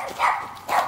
Yeah.